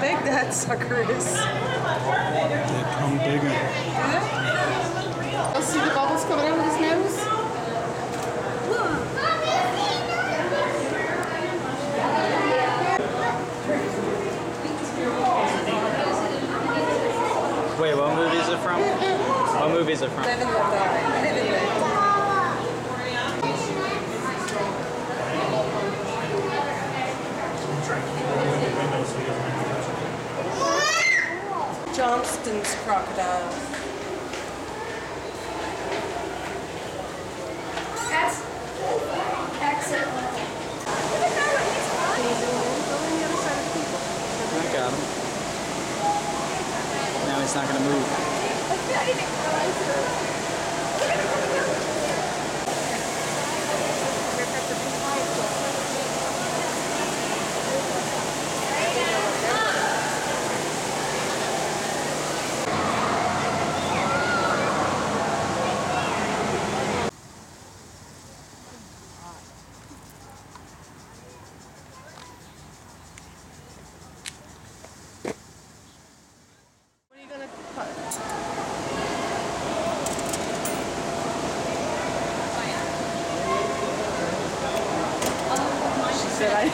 big that sucker is. They come digging. You'll see the bubbles coming out of his nose? Wait, what movie is it from? What movie is it from? Live and let die. Live and let die. Johnston's crocodile. That's excellent. I got him. Now he's not gonna move. sẽ lấy